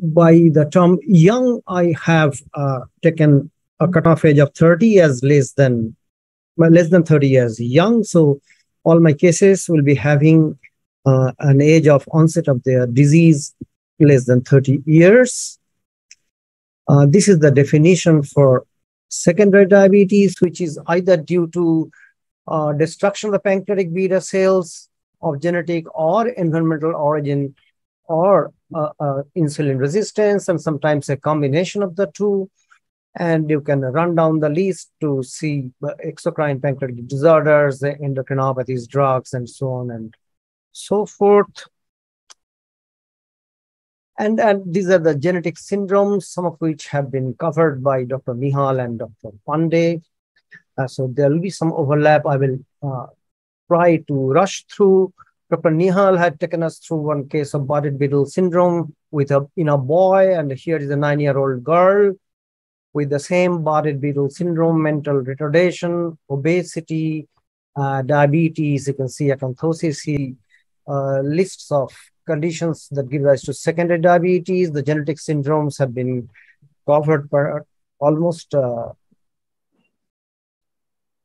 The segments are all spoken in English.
by the term young, I have uh, taken a cutoff age of 30 as less than less than 30 years young. So all my cases will be having uh, an age of onset of their disease less than 30 years. Uh, this is the definition for secondary diabetes, which is either due to uh, destruction of the pancreatic beta cells of genetic or environmental origin or insulin resistance and sometimes a combination of the two. And you can run down the list to see exocrine pancreatic disorders, the endocrinopathies, drugs, and so on and so forth. And, and these are the genetic syndromes, some of which have been covered by Dr. Nihal and Dr. Pandey. Uh, so there will be some overlap. I will uh, try to rush through. Dr. Nihal had taken us through one case of Bardet-Biedl syndrome with a in a boy, and here is a nine-year-old girl with the same Bardet-Biedl syndrome, mental retardation, obesity, uh, diabetes. You can see acanthosis. He uh, lists of conditions that give rise to secondary diabetes. The genetic syndromes have been covered by almost, uh,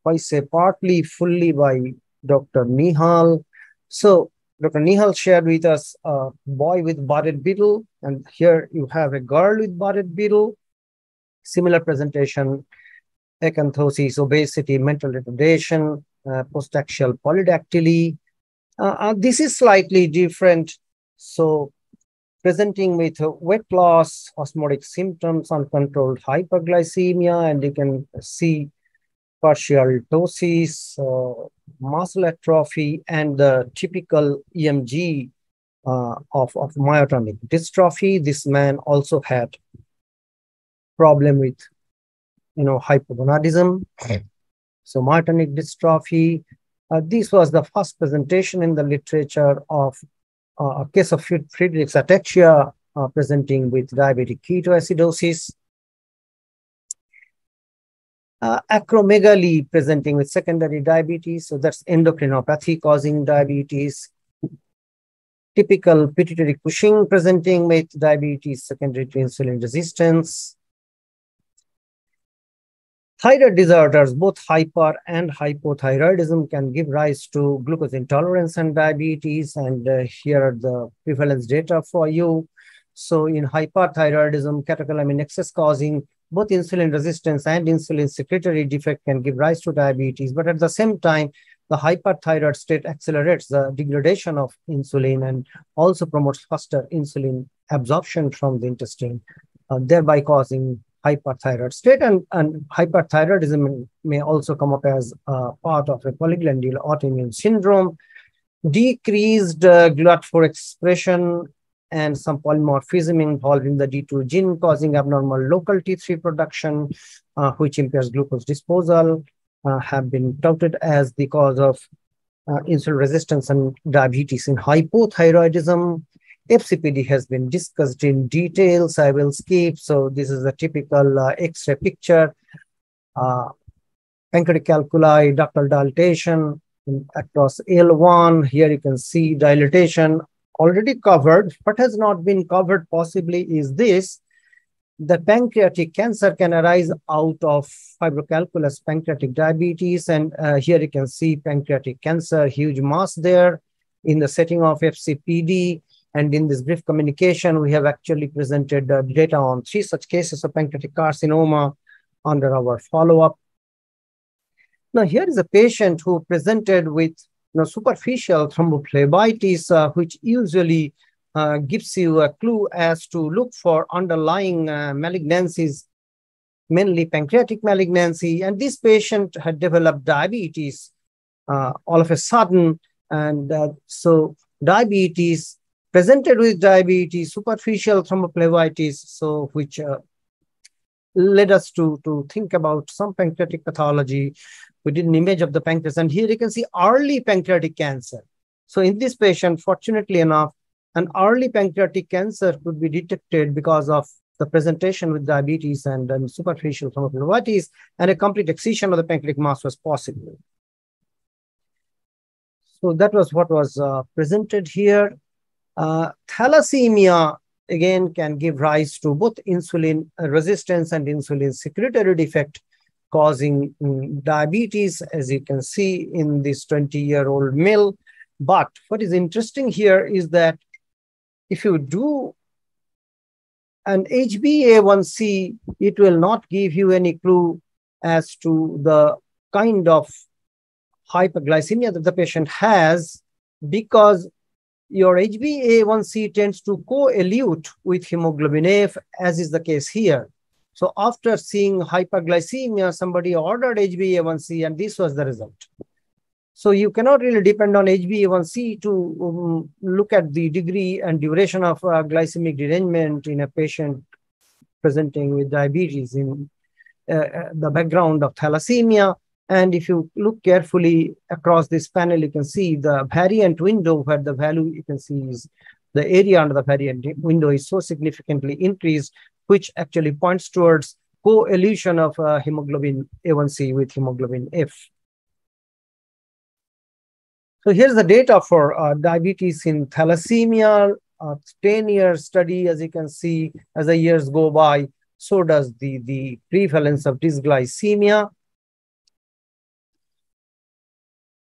I say, partly, fully by Dr. Nihal. So Dr. Nihal shared with us a boy with Bardet-Biedl, and here you have a girl with Bardet-Biedl. Similar presentation, acanthosis, obesity, mental retardation, uh, postaxial polydactyly. Uh, uh, this is slightly different so presenting with weight loss, osmotic symptoms, uncontrolled hyperglycemia, and you can see partial ptosis, uh, muscle atrophy, and the typical EMG uh, of, of myotonic dystrophy. This man also had problem with, you know, hypogonadism. Okay. So myotonic dystrophy. Uh, this was the first presentation in the literature of a case of Friedreich's ataxia uh, presenting with diabetic ketoacidosis. Uh, acromegaly presenting with secondary diabetes, so that's endocrinopathy causing diabetes. Typical pituitary Cushing presenting with diabetes secondary to insulin resistance. Thyroid disorders, both hyper and hypothyroidism can give rise to glucose intolerance and diabetes. And uh, here are the prevalence data for you. So in hyperthyroidism, catecholamine excess causing both insulin resistance and insulin secretory defect can give rise to diabetes. But at the same time, the hyperthyroid state accelerates the degradation of insulin and also promotes faster insulin absorption from the intestine, uh, thereby causing hyperthyroid state and, and hyperthyroidism may also come up as uh, part of a polyglandular autoimmune syndrome decreased uh, GLUT4 expression and some polymorphism involving the D2 gene causing abnormal local T3 production, uh, which impairs glucose disposal, uh, have been touted as the cause of uh, insulin resistance and diabetes in hypothyroidism. FCPD has been discussed in details. I will skip. So this is a typical uh, X-ray picture. Uh, pancreatic calculi, ductal dilatation across L1. Here you can see dilatation already covered. What has not been covered possibly is this. The pancreatic cancer can arise out of fibrocalculous pancreatic diabetes. And uh, here you can see pancreatic cancer, huge mass there in the setting of FCPD. And in this brief communication, we have actually presented uh, data on three such cases of pancreatic carcinoma under our follow-up. Now, here is a patient who presented with you know, superficial thrombophlebitis, uh, which usually uh, gives you a clue as to look for underlying uh, malignancies, mainly pancreatic malignancy. And this patient had developed diabetes uh, all of a sudden. And uh, so diabetes presented with diabetes, superficial thrombophlebitis, so which uh, led us to, to think about some pancreatic pathology. We did an image of the pancreas, and here you can see early pancreatic cancer. So in this patient, fortunately enough, an early pancreatic cancer could be detected because of the presentation with diabetes and, and superficial thrombophlebitis, and a complete excision of the pancreatic mass was possible. So that was what was uh, presented here. Uh, thalassemia again can give rise to both insulin resistance and insulin secretory defect causing um, diabetes, as you can see in this 20-year-old male. But what is interesting here is that if you do an HbA1c, it will not give you any clue as to the kind of hyperglycemia that the patient has because your HbA1c tends to co-elute with hemoglobin F, as is the case here. So after seeing hyperglycemia, somebody ordered HbA1c and this was the result. So you cannot really depend on HbA1c to um, look at the degree and duration of uh, glycemic derangement in a patient presenting with diabetes in uh, uh, the background of thalassemia. And if you look carefully across this panel, you can see the variant window where the value you can see is the area under the variant window is so significantly increased which actually points towards co-elution of uh, hemoglobin A1C with hemoglobin F. So here's the data for uh, diabetes in thalassemia, a 10-year study, as you can see, as the years go by, so does the, the prevalence of dysglycemia.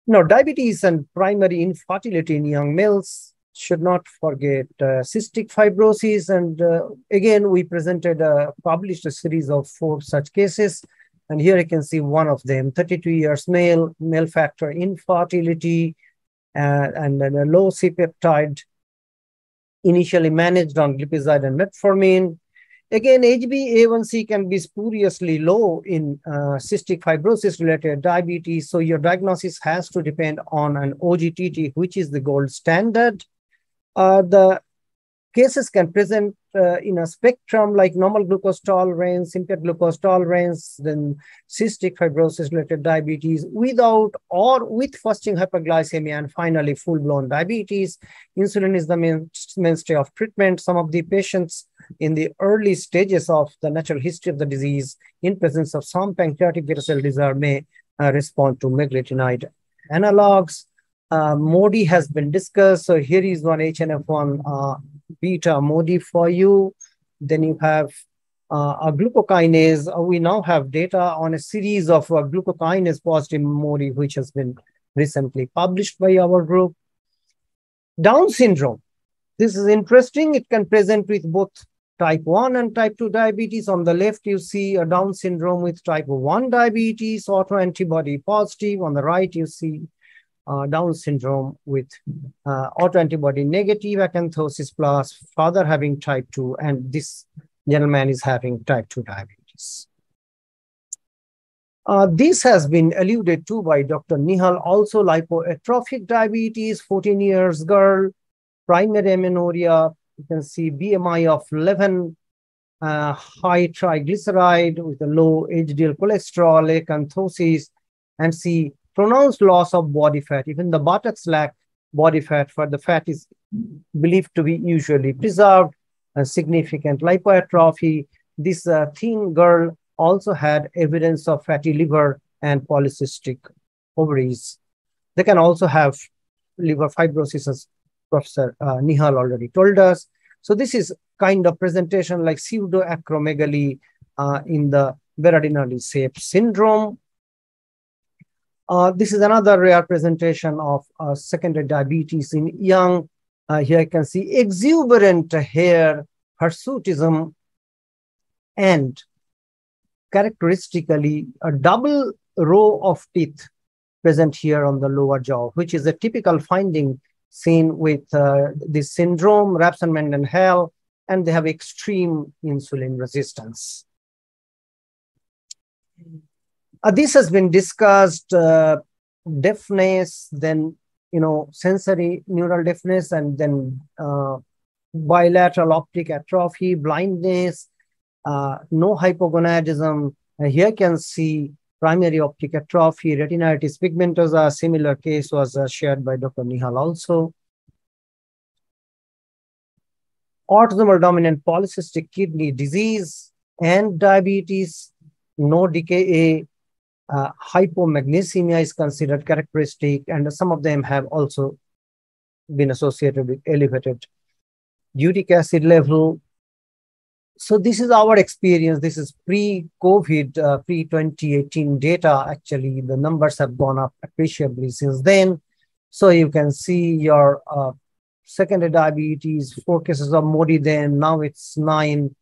Now, diabetes and primary infertility in young males should not forget uh, cystic fibrosis. And uh, again, we presented, uh, published a series of four such cases. And here you can see one of them, 32 years male, male factor infertility, uh, and then a low C-peptide, initially managed on glipizide and metformin. Again, HbA1c can be spuriously low in uh, cystic fibrosis related diabetes. So your diagnosis has to depend on an OGTT, which is the gold standard. Uh, the cases can present uh, in a spectrum like normal glucose tolerance, impaired glucose tolerance, then cystic fibrosis related diabetes without or with fasting hyperglycemia, and finally full-blown diabetes. Insulin is the main, mainstay of treatment. Some of the patients in the early stages of the natural history of the disease in presence of some pancreatic beta cell disorder may uh, respond to meglitinide analogs. Uh, MODY has been discussed. So here is one HNF1 uh, beta MODY for you. Then you have uh, a glucokinase. Uh, we now have data on a series of uh, glucokinase positive MODY, which has been recently published by our group. Down syndrome. This is interesting. It can present with both type 1 and type 2 diabetes. On the left, you see a Down syndrome with type 1 diabetes, autoantibody positive. On the right, you see uh, Down syndrome with uh, autoantibody negative acanthosis plus father having type 2 and this gentleman is having type 2 diabetes. Uh, this has been alluded to by Dr. Nihal, also lipoatrophic diabetes, 14 years girl, primary amenorrhea, you can see BMI of 11, uh, high triglyceride with a low HDL cholesterol, acanthosis, and see pronounced loss of body fat. Even the buttocks lack body fat, for the fat is believed to be usually preserved, a significant lipoatrophy. This uh, thin girl also had evidence of fatty liver and polycystic ovaries. They can also have liver fibrosis, as Professor uh, Nihal already told us. So this is kind of presentation like pseudoacromegaly uh, in the Berardinelli Seip syndrome. Uh, this is another rare presentation of uh, secondary diabetes in young. Uh, here you can see exuberant hair, hirsutism, and characteristically a double row of teeth present here on the lower jaw, which is a typical finding seen with uh, this syndrome, Rabson-Mendenhall, and they have extreme insulin resistance. Uh, this has been discussed, uh, deafness, then, you know, sensory neural deafness, and then uh, bilateral optic atrophy, blindness, no hypogonadism. here can see primary optic atrophy, retinitis pigmentosa, similar case was shared by Dr. Nihal also. Autosomal dominant polycystic kidney disease and diabetes, no DKA, uh, hypomagnesemia is considered characteristic, and some of them have also been associated with elevated uric acid level. so this is our experience. This is pre-COVID, uh, pre-2018 data. Actually, the numbers have gone up appreciably since then. So you can see your uh, secondary diabetes, four cases of molybdenum. Now it's nine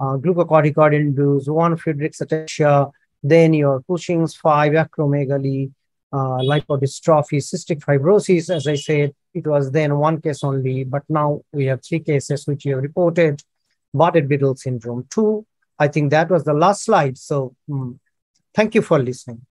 uh, glucocorticoid induced, one Friedreich's ataxia. Then your Cushing's five, acromegaly, uh, lipodystrophy, cystic fibrosis. As I said, it was then one case only, but now we have three cases which you have reported. Bardet-Biedl syndrome two. I think that was the last slide. So um, thank you for listening.